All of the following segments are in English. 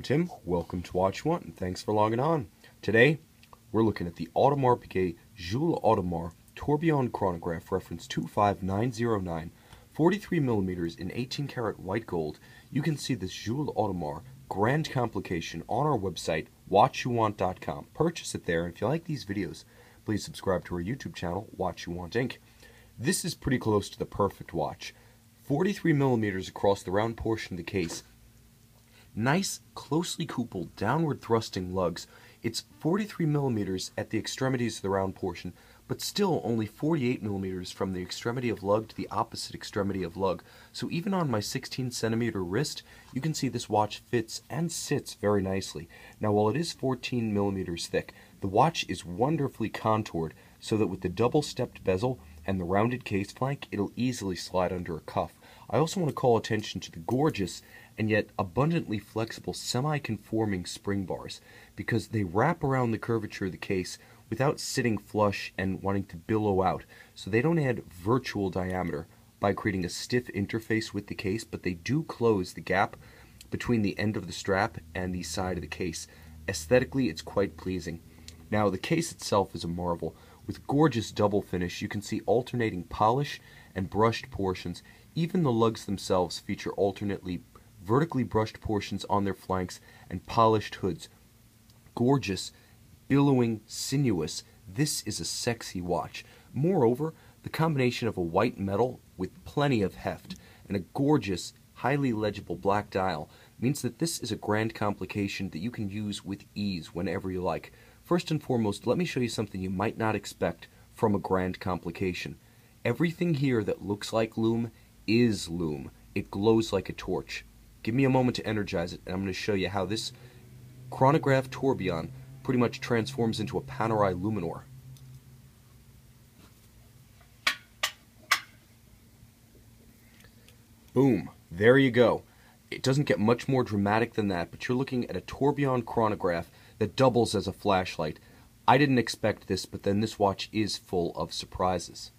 I'm Tim. Welcome to Watch One, and thanks for logging on. Today, we're looking at the Audemars Piguet Jules Audemars Tourbillon chronograph reference 25909, 43 millimeters in 18 karat white gold. You can see this Jules Audemars grand complication on our website, watchyouwant.com. Purchase it there, and if you like these videos, please subscribe to our YouTube channel, Watch You Want Inc. This is pretty close to the perfect watch. 43 millimeters across the round portion of the case. Nice, closely coupled, downward thrusting lugs. It's 43 millimeters at the extremities of the round portion, but still only 48 millimeters from the extremity of lug to the opposite extremity of lug. So even on my 16 centimeter wrist, you can see this watch fits and sits very nicely. Now while it is 14 millimeters thick, the watch is wonderfully contoured so that with the double stepped bezel and the rounded case flank, it'll easily slide under a cuff. I also want to call attention to the gorgeous and yet abundantly flexible semi-conforming spring bars because they wrap around the curvature of the case without sitting flush and wanting to billow out. So they don't add virtual diameter by creating a stiff interface with the case, but they do close the gap between the end of the strap and the side of the case. Aesthetically, it's quite pleasing. Now, the case itself is a marvel. With gorgeous double finish, you can see alternating polish and brushed portions even the lugs themselves feature alternately vertically brushed portions on their flanks and polished hoods. Gorgeous, billowing, sinuous, this is a sexy watch. Moreover, the combination of a white metal with plenty of heft and a gorgeous, highly legible black dial means that this is a grand complication that you can use with ease whenever you like. First and foremost, let me show you something you might not expect from a grand complication. Everything here that looks like lume is lume. It glows like a torch. Give me a moment to energize it, and I'm going to show you how this chronograph tourbillon pretty much transforms into a Panerai Luminor. Boom. There you go. It doesn't get much more dramatic than that, but you're looking at a tourbillon chronograph that doubles as a flashlight. I didn't expect this, but then this watch is full of surprises.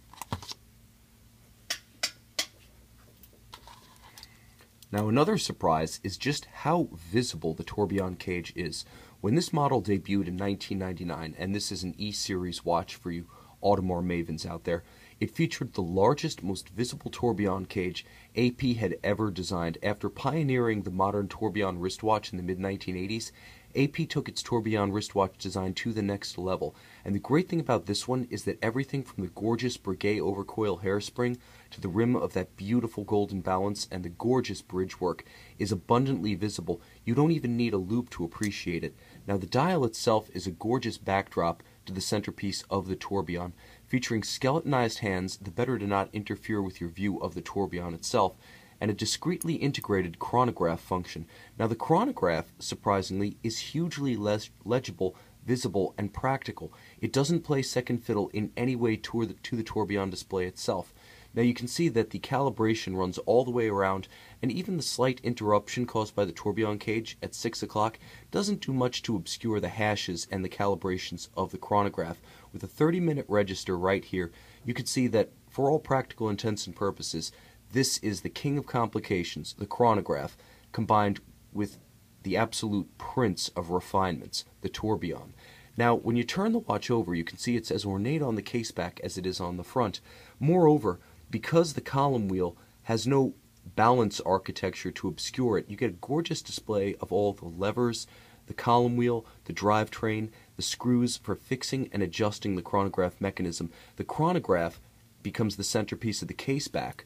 Now another surprise is just how visible the tourbillon cage is. When this model debuted in 1999, and this is an E-Series watch for you Audemars mavens out there, it featured the largest, most visible tourbillon cage AP had ever designed. After pioneering the modern tourbillon wristwatch in the mid-1980s, AP took its tourbillon wristwatch design to the next level, and the great thing about this one is that everything from the gorgeous Breguet overcoil hairspring to the rim of that beautiful golden balance and the gorgeous bridge work is abundantly visible. You don't even need a loupe to appreciate it. Now the dial itself is a gorgeous backdrop to the centerpiece of the tourbillon, featuring skeletonized hands the better to not interfere with your view of the tourbillon itself, and a discreetly integrated chronograph function. Now, the chronograph, surprisingly, is hugely less legible, visible, and practical. It doesn't play second fiddle in any way to the, to the tourbillon display itself. Now you can see that the calibration runs all the way around, and even the slight interruption caused by the tourbillon cage at 6 o'clock doesn't do much to obscure the hashes and the calibrations of the chronograph. With a 30 minute register right here, you can see that for all practical intents and purposes, this is the king of complications, the chronograph, combined with the absolute prince of refinements, the tourbillon. Now, when you turn the watch over, you can see it's as ornate on the case back as it is on the front. Moreover, because the column wheel has no balance architecture to obscure it, you get a gorgeous display of all the levers, the column wheel, the drivetrain, the screws for fixing and adjusting the chronograph mechanism. The chronograph becomes the centerpiece of the case back,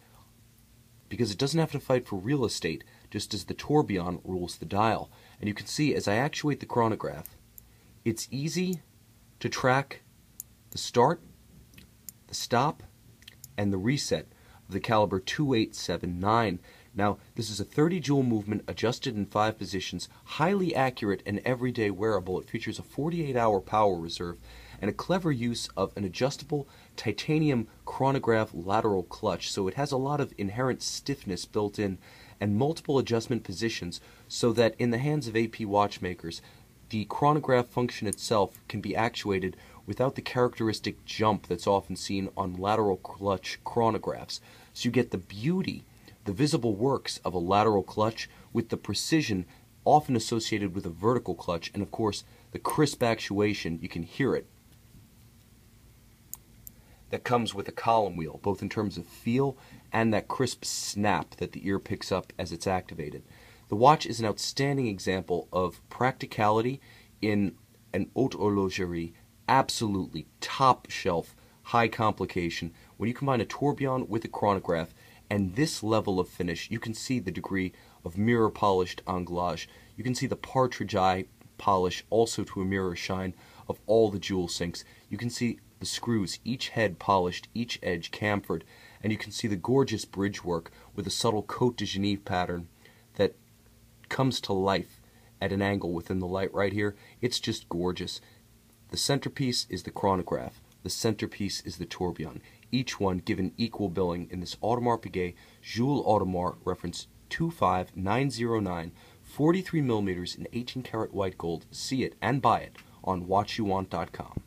because it doesn't have to fight for real estate, just as the tourbillon rules the dial. And you can see as I actuate the chronograph, it's easy to track the start, the stop, and the reset of the caliber 2879. Now, this is a 30 jewel movement adjusted in five positions, highly accurate and everyday wearable. It features a 48 hour power reserve and a clever use of an adjustable titanium chronograph lateral clutch, so it has a lot of inherent stiffness built in and multiple adjustment positions so that in the hands of AP watchmakers, the chronograph function itself can be actuated without the characteristic jump that's often seen on lateral clutch chronographs. So you get the beauty, the visible works of a lateral clutch with the precision often associated with a vertical clutch, and of course, the crisp actuation, you can hear it, that comes with a column wheel, both in terms of feel and that crisp snap that the ear picks up as it's activated. The watch is an outstanding example of practicality in an haute horlogerie, absolutely top shelf, high complication. When you combine a tourbillon with a chronograph and this level of finish, you can see the degree of mirror polished anglage. You can see the partridge eye polish also to a mirror shine of all the jewel sinks. You can see screws, each head polished, each edge chamfered, and you can see the gorgeous bridge work with a subtle Cote de Genève pattern that comes to life at an angle within the light right here. It's just gorgeous. The centerpiece is the chronograph. The centerpiece is the tourbillon. Each one given equal billing in this Audemars Piguet Jules Audemars reference 25909, 43 millimeters in 18 karat white gold. See it and buy it on watchyouwant.com.